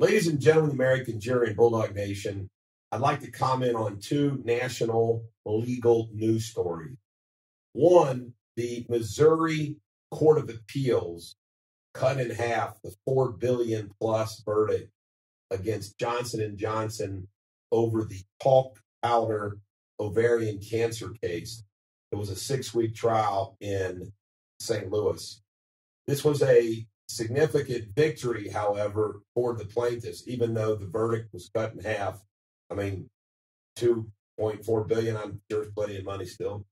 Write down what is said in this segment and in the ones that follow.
Ladies and gentlemen, American jury and Bulldog Nation, I'd like to comment on two national legal news stories. One, the Missouri Court of Appeals cut in half the four billion plus verdict against Johnson and Johnson over the talc powder ovarian cancer case. It was a six week trial in St. Louis. This was a significant victory, however, for the plaintiffs, even though the verdict was cut in half. I mean, 2.4 billion, I'm sure it's plenty of money still,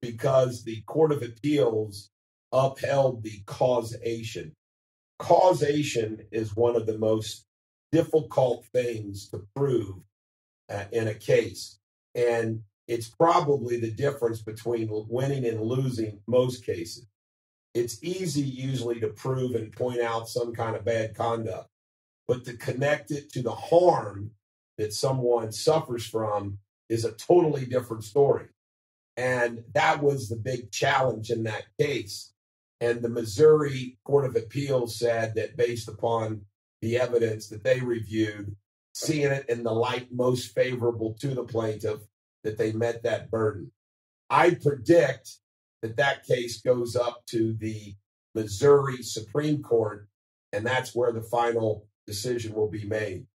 because the Court of Appeals upheld the causation. Causation is one of the most difficult things to prove uh, in a case. And it's probably the difference between winning and losing most cases it's easy usually to prove and point out some kind of bad conduct, but to connect it to the harm that someone suffers from is a totally different story. And that was the big challenge in that case. And the Missouri Court of Appeals said that based upon the evidence that they reviewed, seeing it in the light most favorable to the plaintiff, that they met that burden. I predict that that case goes up to the Missouri Supreme Court, and that's where the final decision will be made.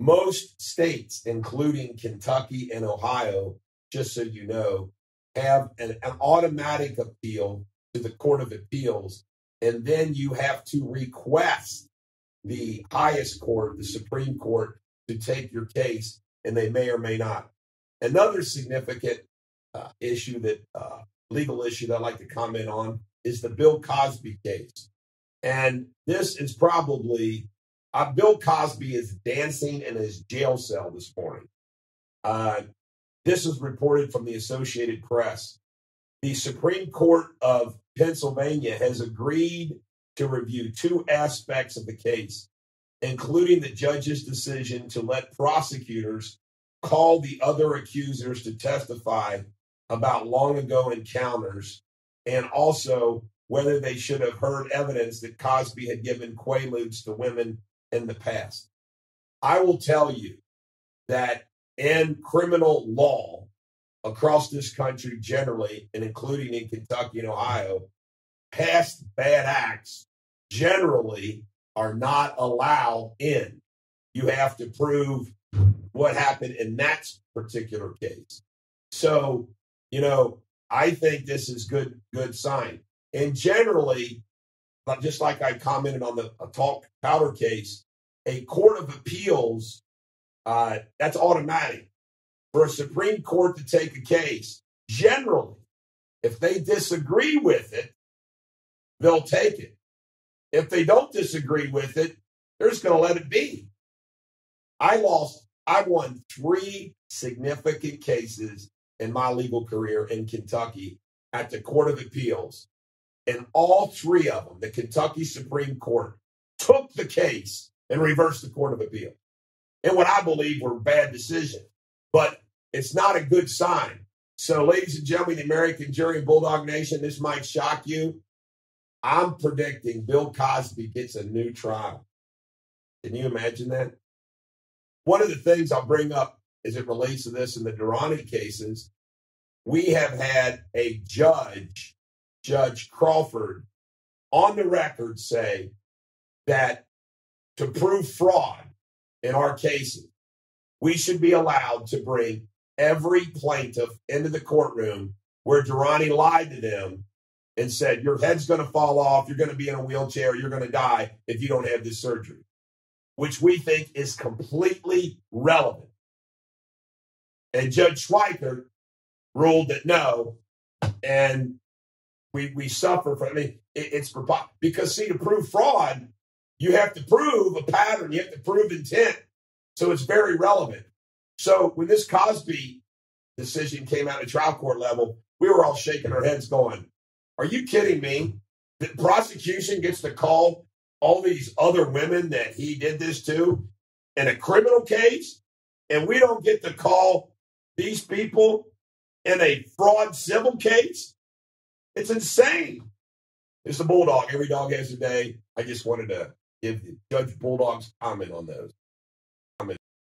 Most states, including Kentucky and Ohio, just so you know, have an, an automatic appeal to the Court of Appeals, and then you have to request the highest court, the Supreme Court, to take your case, and they may or may not. Another significant uh, issue that uh, legal issue that I'd like to comment on is the Bill Cosby case. And this is probably uh, Bill Cosby is dancing in his jail cell this morning. Uh, this is reported from the Associated Press. The Supreme Court of Pennsylvania has agreed to review two aspects of the case, including the judge's decision to let prosecutors call the other accusers to testify about long ago encounters and also whether they should have heard evidence that Cosby had given quaaludes to women in the past. I will tell you that in criminal law across this country generally, and including in Kentucky and Ohio, past bad acts generally are not allowed in. You have to prove what happened in that particular case. So you know, I think this is good, good sign. And generally, just like I commented on the talc powder case, a court of appeals, uh, that's automatic. For a Supreme Court to take a case, generally, if they disagree with it, they'll take it. If they don't disagree with it, they're just going to let it be. I lost, I won three significant cases in my legal career in Kentucky at the Court of Appeals. And all three of them, the Kentucky Supreme Court took the case and reversed the Court of Appeal. And what I believe were bad decisions. But it's not a good sign. So, ladies and gentlemen, the American Jury and Bulldog Nation, this might shock you. I'm predicting Bill Cosby gets a new trial. Can you imagine that? One of the things I'll bring up as it relates to this in the Durrani cases, we have had a judge, Judge Crawford, on the record say that to prove fraud in our cases, we should be allowed to bring every plaintiff into the courtroom where Durrani lied to them and said, Your head's going to fall off, you're going to be in a wheelchair, you're going to die if you don't have this surgery, which we think is completely relevant. And Judge Schweikert ruled that no, and we we suffer from. I mean, it, it's because see to prove fraud, you have to prove a pattern, you have to prove intent. So it's very relevant. So when this Cosby decision came out at trial court level, we were all shaking our heads, going, "Are you kidding me? The prosecution gets to call all these other women that he did this to in a criminal case, and we don't get to call these people in a fraud civil case. It's insane. It's the bulldog. Every dog has a day. I just wanted to give Judge Bulldog's comment on those.